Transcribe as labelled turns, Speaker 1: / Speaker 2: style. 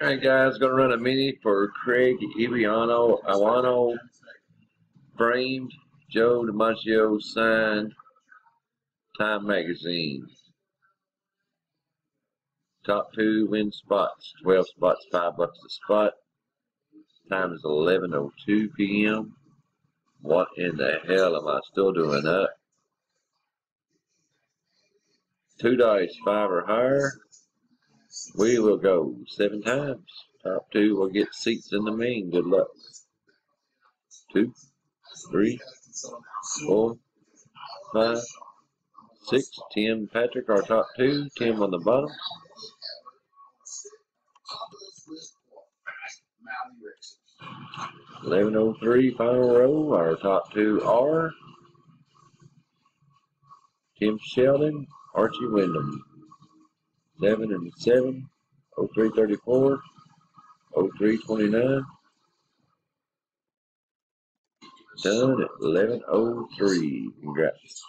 Speaker 1: Alright guys, gonna run a mini for Craig Ibiano Awano framed Joe DiMaggio signed Time magazine. Top two win spots, 12 spots, 5 bucks a spot. Time is 11.02 p.m. What in the hell am I still doing up? Two dice, five or higher. We will go seven times. Top two will get seats in the main. Good luck. Two, three, four, five, six. Tim Patrick, our top two. Tim on the bottom. Eleven oh three, final row. Our top two are Tim Sheldon, Archie Wyndham. 7 and 7, 0334, 0329. Done at 1103. Congrats.